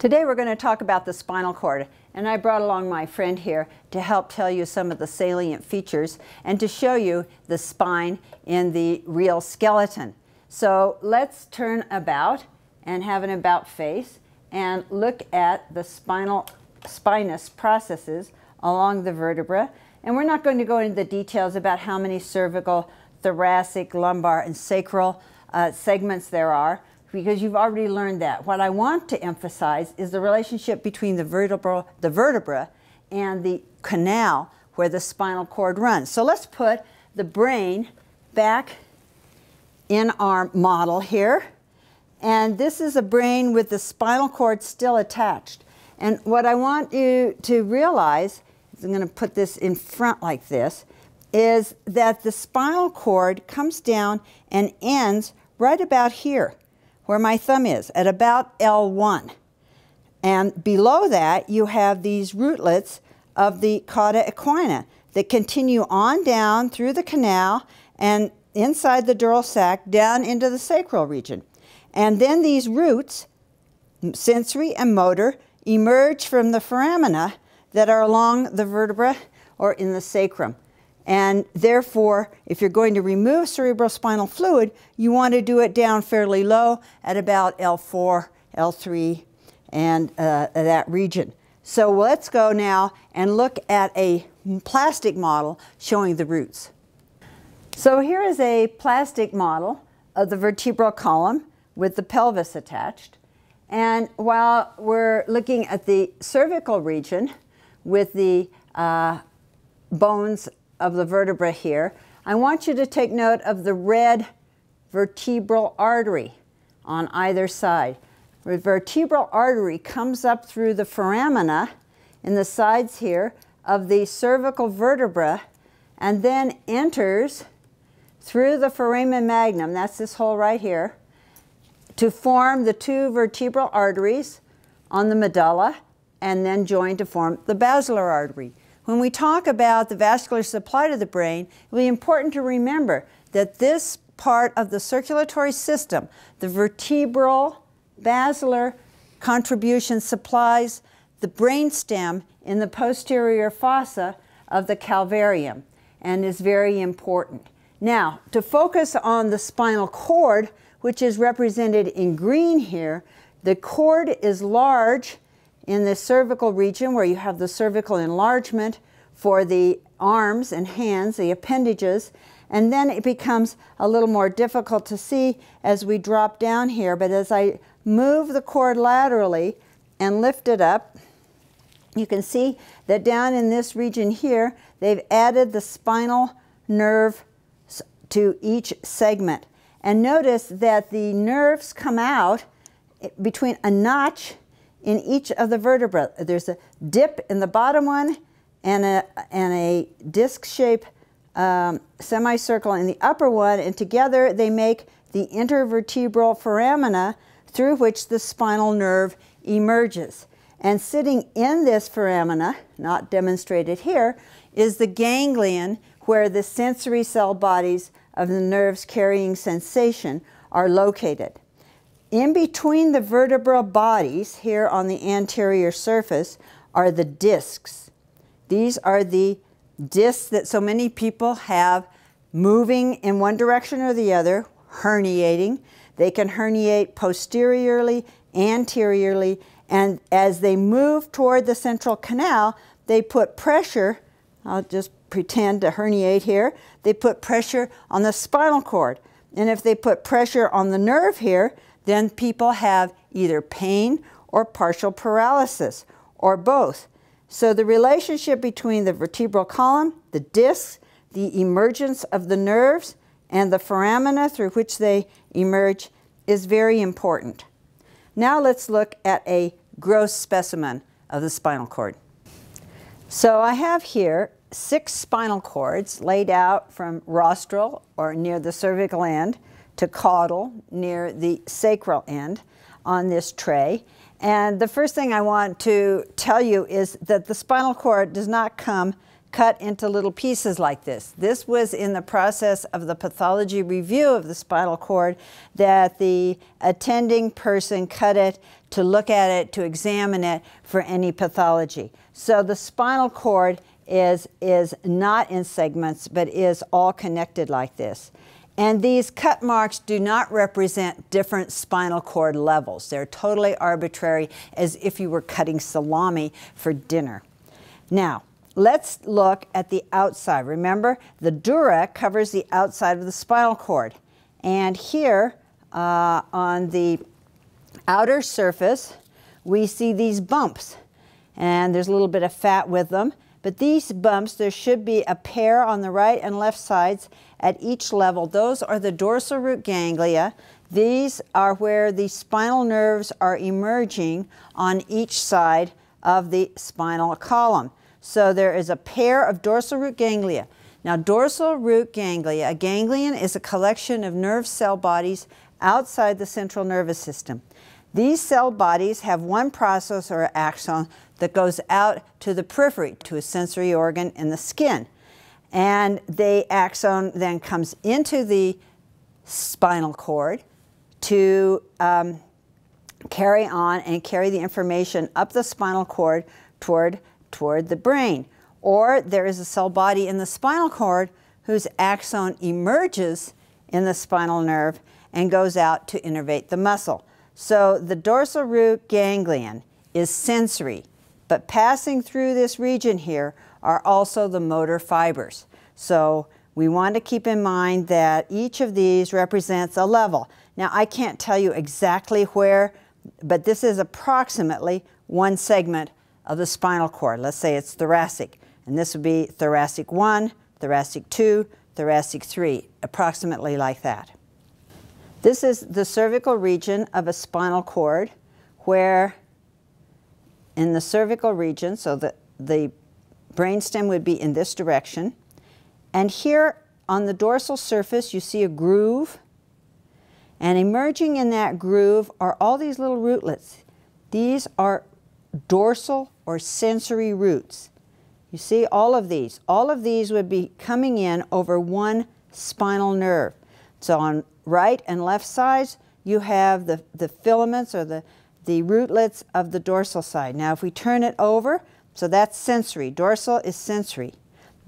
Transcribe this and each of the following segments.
Today we're going to talk about the spinal cord and I brought along my friend here to help tell you some of the salient features and to show you the spine in the real skeleton. So let's turn about and have an about face and look at the spinal spinous processes along the vertebra and we're not going to go into the details about how many cervical, thoracic, lumbar and sacral uh, segments there are because you've already learned that. What I want to emphasize is the relationship between the vertebra, the vertebra and the canal where the spinal cord runs. So let's put the brain back in our model here. And this is a brain with the spinal cord still attached. And what I want you to realize, I'm going to put this in front like this, is that the spinal cord comes down and ends right about here where my thumb is, at about L1. And below that, you have these rootlets of the cauda equina that continue on down through the canal and inside the dural sac down into the sacral region. And then these roots, sensory and motor, emerge from the foramina that are along the vertebra or in the sacrum. And therefore, if you're going to remove cerebrospinal fluid, you want to do it down fairly low at about L4, L3, and uh, that region. So let's go now and look at a plastic model showing the roots. So here is a plastic model of the vertebral column with the pelvis attached. And while we're looking at the cervical region with the uh, bones of the vertebra here, I want you to take note of the red vertebral artery on either side. The vertebral artery comes up through the foramina in the sides here of the cervical vertebra and then enters through the foramen magnum, that's this hole right here, to form the two vertebral arteries on the medulla and then join to form the basilar artery. When we talk about the vascular supply to the brain, it will be important to remember that this part of the circulatory system, the vertebral basilar contribution supplies the brainstem in the posterior fossa of the calvarium and is very important. Now, to focus on the spinal cord, which is represented in green here, the cord is large in the cervical region where you have the cervical enlargement for the arms and hands, the appendages, and then it becomes a little more difficult to see as we drop down here. But as I move the cord laterally and lift it up, you can see that down in this region here, they've added the spinal nerve to each segment. And notice that the nerves come out eh, between a notch in each of the vertebrae. There's a dip in the bottom one and a, and a disc shaped um, semicircle in the upper one, and together they make the intervertebral foramina through which the spinal nerve emerges. And sitting in this foramina, not demonstrated here, is the ganglion where the sensory cell bodies of the nerves carrying sensation are located. In between the vertebral bodies, here on the anterior surface, are the discs. These are the discs that so many people have moving in one direction or the other, herniating. They can herniate posteriorly, anteriorly, and as they move toward the central canal, they put pressure, I'll just pretend to herniate here, they put pressure on the spinal cord. And if they put pressure on the nerve here, then people have either pain or partial paralysis or both. So the relationship between the vertebral column, the discs, the emergence of the nerves, and the foramina through which they emerge is very important. Now let's look at a gross specimen of the spinal cord. So I have here six spinal cords laid out from rostral or near the cervical end to caudal near the sacral end on this tray. And the first thing I want to tell you is that the spinal cord does not come cut into little pieces like this. This was in the process of the pathology review of the spinal cord that the attending person cut it to look at it, to examine it for any pathology. So the spinal cord is, is not in segments, but is all connected like this. And these cut marks do not represent different spinal cord levels. They're totally arbitrary, as if you were cutting salami for dinner. Now, let's look at the outside. Remember, the dura covers the outside of the spinal cord. And here uh, on the outer surface, we see these bumps. And there's a little bit of fat with them. But these bumps, there should be a pair on the right and left sides at each level. Those are the dorsal root ganglia. These are where the spinal nerves are emerging on each side of the spinal column. So there is a pair of dorsal root ganglia. Now dorsal root ganglia, a ganglion is a collection of nerve cell bodies outside the central nervous system. These cell bodies have one process or axon that goes out to the periphery, to a sensory organ in the skin. And the axon then comes into the spinal cord to um, carry on and carry the information up the spinal cord toward, toward the brain. Or there is a cell body in the spinal cord whose axon emerges in the spinal nerve and goes out to innervate the muscle. So the dorsal root ganglion is sensory, but passing through this region here are also the motor fibers. So we want to keep in mind that each of these represents a level. Now I can't tell you exactly where, but this is approximately one segment of the spinal cord. Let's say it's thoracic, and this would be thoracic 1, thoracic 2, thoracic 3, approximately like that. This is the cervical region of a spinal cord where in the cervical region, so the, the brainstem would be in this direction. And here on the dorsal surface, you see a groove. And emerging in that groove are all these little rootlets. These are dorsal or sensory roots. You see all of these. All of these would be coming in over one spinal nerve. So on right and left sides, you have the, the filaments or the, the rootlets of the dorsal side. Now if we turn it over, so that's sensory. Dorsal is sensory.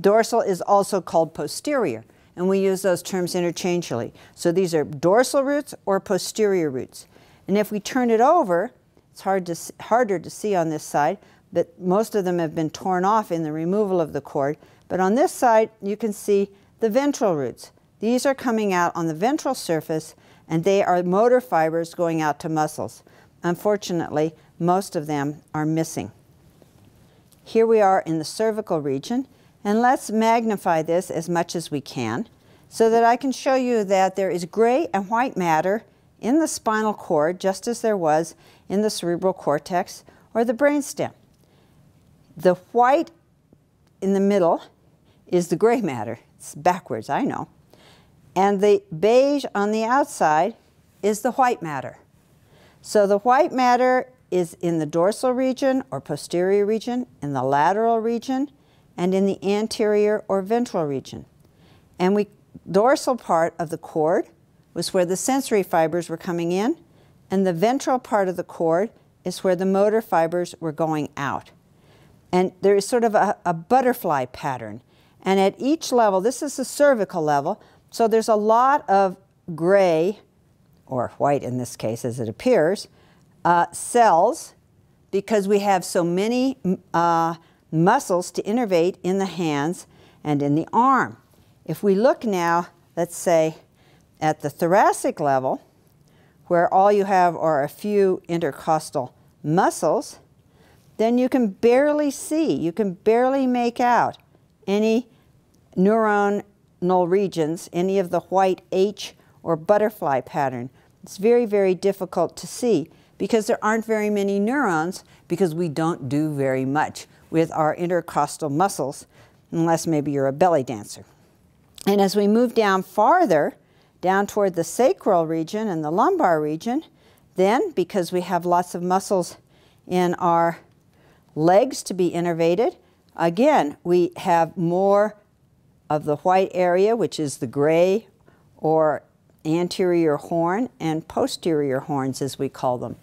Dorsal is also called posterior, and we use those terms interchangeably. So these are dorsal roots or posterior roots. And if we turn it over, it's hard to, harder to see on this side, but most of them have been torn off in the removal of the cord. But on this side, you can see the ventral roots. These are coming out on the ventral surface and they are motor fibers going out to muscles. Unfortunately, most of them are missing. Here we are in the cervical region and let's magnify this as much as we can so that I can show you that there is gray and white matter in the spinal cord just as there was in the cerebral cortex or the brainstem. The white in the middle is the gray matter. It's backwards, I know. And the beige on the outside is the white matter. So the white matter is in the dorsal region or posterior region, in the lateral region, and in the anterior or ventral region. And we dorsal part of the cord was where the sensory fibers were coming in, and the ventral part of the cord is where the motor fibers were going out. And there is sort of a, a butterfly pattern. And at each level, this is the cervical level, so there's a lot of gray, or white in this case as it appears, uh, cells because we have so many uh, muscles to innervate in the hands and in the arm. If we look now, let's say, at the thoracic level, where all you have are a few intercostal muscles, then you can barely see, you can barely make out any neuronal regions, any of the white H or butterfly pattern. It's very, very difficult to see because there aren't very many neurons because we don't do very much with our intercostal muscles unless maybe you're a belly dancer. And as we move down farther, down toward the sacral region and the lumbar region, then because we have lots of muscles in our legs to be innervated, again, we have more of the white area, which is the gray or anterior horn and posterior horns, as we call them,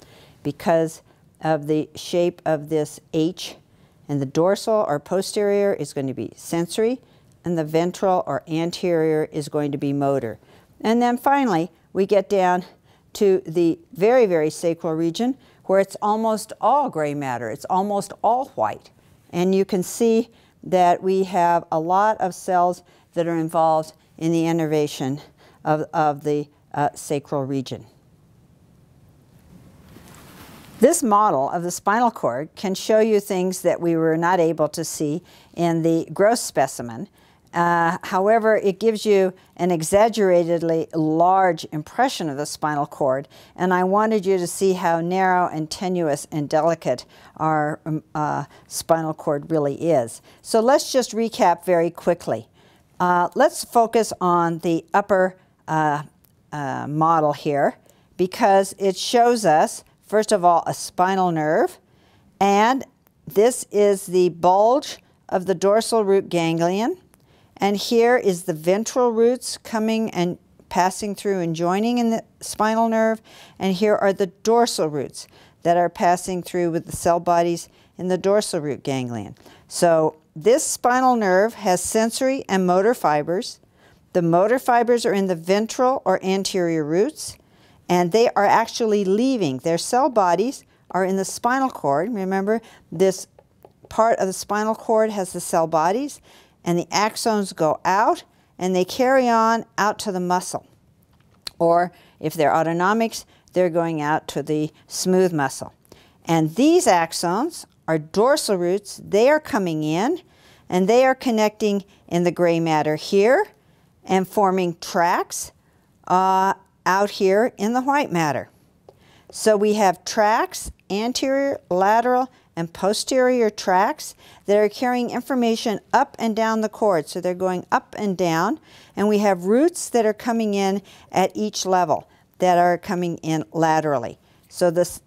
because of the shape of this H. And the dorsal or posterior is going to be sensory, and the ventral or anterior is going to be motor. And then finally, we get down to the very, very sacral region where it's almost all gray matter. It's almost all white. And you can see that we have a lot of cells that are involved in the innervation of, of the uh, sacral region. This model of the spinal cord can show you things that we were not able to see in the gross specimen. Uh, however, it gives you an exaggeratedly large impression of the spinal cord, and I wanted you to see how narrow and tenuous and delicate our um, uh, spinal cord really is. So let's just recap very quickly. Uh, let's focus on the upper uh, uh, model here because it shows us, first of all, a spinal nerve, and this is the bulge of the dorsal root ganglion. And here is the ventral roots coming and passing through and joining in the spinal nerve. And here are the dorsal roots that are passing through with the cell bodies in the dorsal root ganglion. So this spinal nerve has sensory and motor fibers. The motor fibers are in the ventral or anterior roots, and they are actually leaving. Their cell bodies are in the spinal cord. Remember, this part of the spinal cord has the cell bodies, and the axons go out and they carry on out to the muscle. Or if they're autonomics, they're going out to the smooth muscle. And these axons are dorsal roots. They are coming in and they are connecting in the gray matter here and forming tracks uh, out here in the white matter. So we have tracks, anterior, lateral, and posterior tracks that are carrying information up and down the cord. So they're going up and down. And we have roots that are coming in at each level that are coming in laterally. So the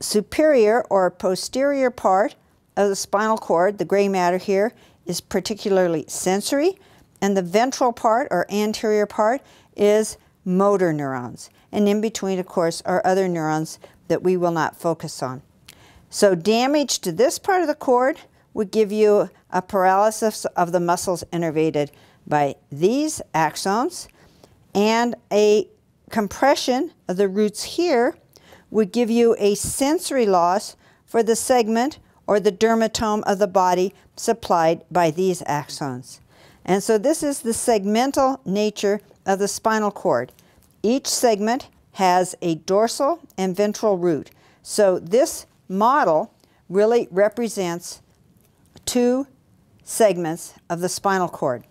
superior or posterior part of the spinal cord, the gray matter here, is particularly sensory. And the ventral part or anterior part is motor neurons. And in between, of course, are other neurons that we will not focus on. So damage to this part of the cord would give you a paralysis of the muscles innervated by these axons and a compression of the roots here would give you a sensory loss for the segment or the dermatome of the body supplied by these axons. And so this is the segmental nature of the spinal cord. Each segment has a dorsal and ventral root. So this model really represents two segments of the spinal cord.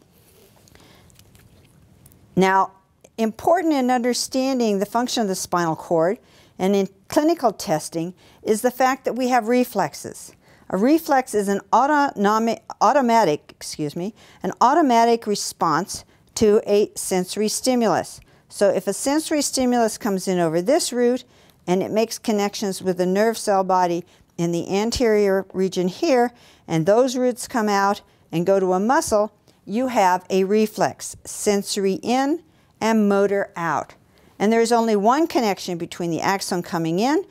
Now, important in understanding the function of the spinal cord and in clinical testing is the fact that we have reflexes. A reflex is an autonomic, automatic, excuse me, an automatic response to a sensory stimulus. So if a sensory stimulus comes in over this root, and it makes connections with the nerve cell body in the anterior region here, and those roots come out and go to a muscle, you have a reflex, sensory in and motor out. And there's only one connection between the axon coming in,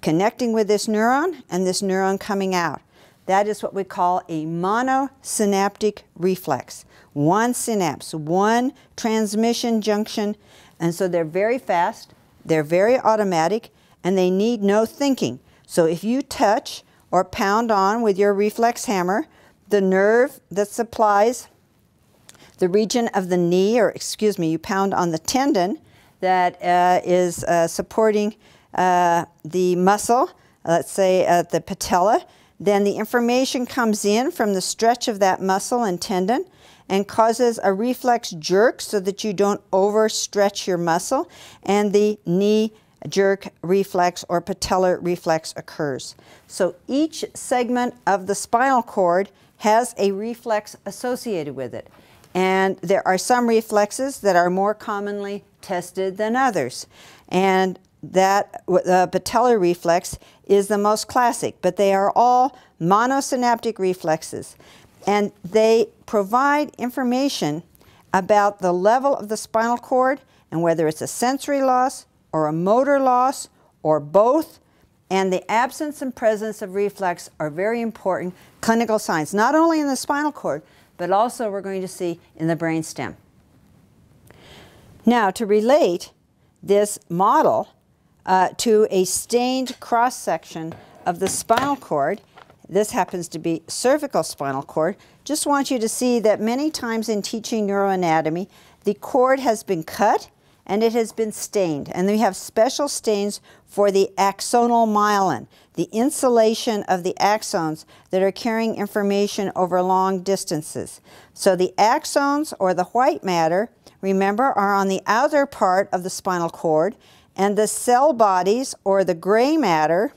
connecting with this neuron, and this neuron coming out. That is what we call a monosynaptic reflex. One synapse, one transmission junction, and so they're very fast, they're very automatic and they need no thinking. So if you touch or pound on with your reflex hammer, the nerve that supplies the region of the knee, or excuse me, you pound on the tendon that uh, is uh, supporting uh, the muscle, let's say at the patella, then the information comes in from the stretch of that muscle and tendon and causes a reflex jerk so that you don't overstretch your muscle and the knee jerk reflex or patellar reflex occurs. So each segment of the spinal cord has a reflex associated with it. And there are some reflexes that are more commonly tested than others. And that the uh, patellar reflex is the most classic, but they are all monosynaptic reflexes. And they provide information about the level of the spinal cord and whether it's a sensory loss or a motor loss or both. And the absence and presence of reflex are very important clinical signs, not only in the spinal cord, but also we're going to see in the brainstem. Now, to relate this model uh, to a stained cross section of the spinal cord, this happens to be cervical spinal cord, just want you to see that many times in teaching neuroanatomy, the cord has been cut and it has been stained. And we have special stains for the axonal myelin, the insulation of the axons that are carrying information over long distances. So the axons or the white matter, remember, are on the outer part of the spinal cord, and the cell bodies or the gray matter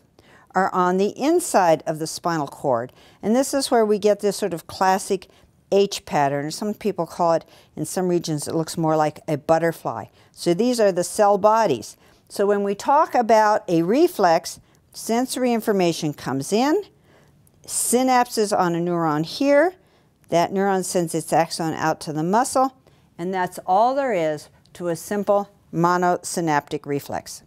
are on the inside of the spinal cord. And this is where we get this sort of classic H pattern. Some people call it, in some regions, it looks more like a butterfly. So these are the cell bodies. So when we talk about a reflex, sensory information comes in, synapses on a neuron here, that neuron sends its axon out to the muscle, and that's all there is to a simple monosynaptic reflex.